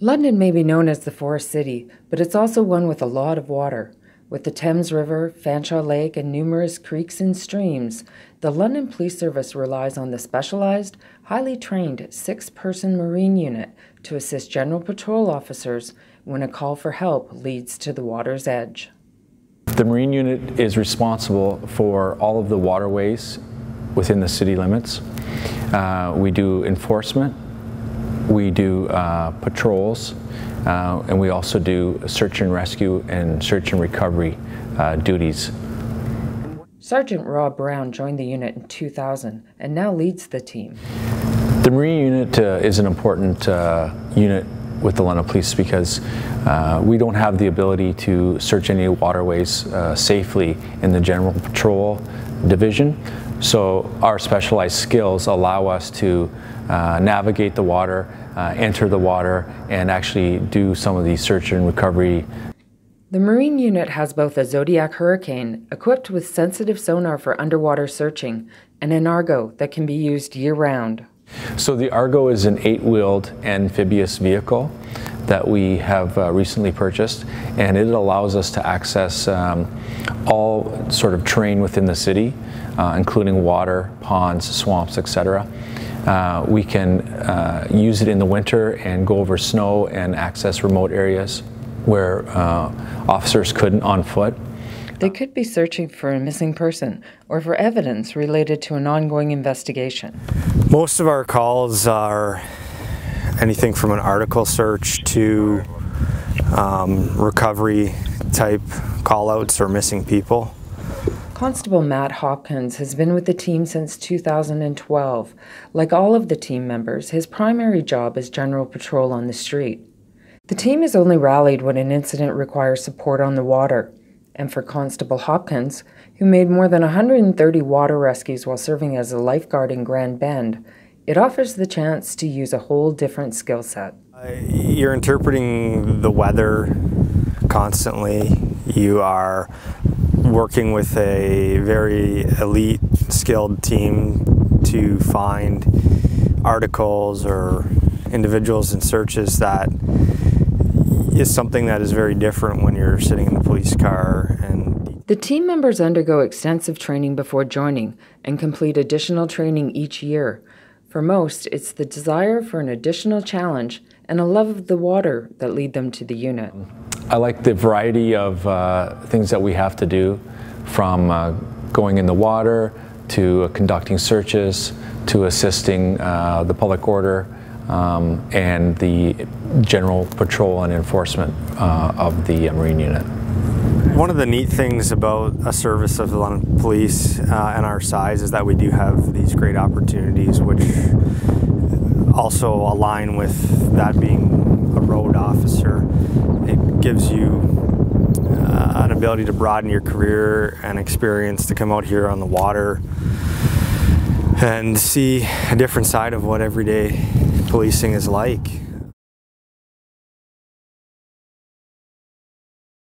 London may be known as the Forest City, but it's also one with a lot of water. With the Thames River, Fanshawe Lake, and numerous creeks and streams, the London Police Service relies on the specialized, highly trained six person Marine unit to assist General Patrol officers when a call for help leads to the water's edge. The Marine unit is responsible for all of the waterways within the city limits. Uh, we do enforcement, we do uh, patrols, uh, and we also do search and rescue and search and recovery uh, duties. Sergeant Rob Brown joined the unit in 2000 and now leads the team. The Marine unit uh, is an important uh, unit with the London Police because uh, we don't have the ability to search any waterways uh, safely in the General Patrol Division. So our specialized skills allow us to uh, navigate the water, uh, enter the water, and actually do some of the search and recovery. The Marine unit has both a Zodiac Hurricane, equipped with sensitive sonar for underwater searching, and an Argo that can be used year round. So the Argo is an eight-wheeled amphibious vehicle that we have uh, recently purchased, and it allows us to access um, all sort of terrain within the city, uh, including water, ponds, swamps, etc. Uh, we can uh, use it in the winter and go over snow and access remote areas where uh, officers couldn't on foot. They could be searching for a missing person or for evidence related to an ongoing investigation. Most of our calls are anything from an article search to um, recovery type callouts or missing people. Constable Matt Hopkins has been with the team since 2012. Like all of the team members, his primary job is general patrol on the street. The team is only rallied when an incident requires support on the water. And for Constable Hopkins, who made more than 130 water rescues while serving as a lifeguard in Grand Bend, it offers the chance to use a whole different skill set. Uh, you're interpreting the weather constantly. You are working with a very elite, skilled team to find articles or individuals in searches that is something that is very different when you're sitting in the police car and the team members undergo extensive training before joining and complete additional training each year. For most, it's the desire for an additional challenge and a love of the water that lead them to the unit. I like the variety of uh, things that we have to do, from uh, going in the water to uh, conducting searches to assisting uh, the public order um, and the general patrol and enforcement uh, of the Marine unit. One of the neat things about a service of the London Police uh, and our size is that we do have these great opportunities which also align with that being a road officer it gives you uh, an ability to broaden your career and experience to come out here on the water and see a different side of what everyday policing is like.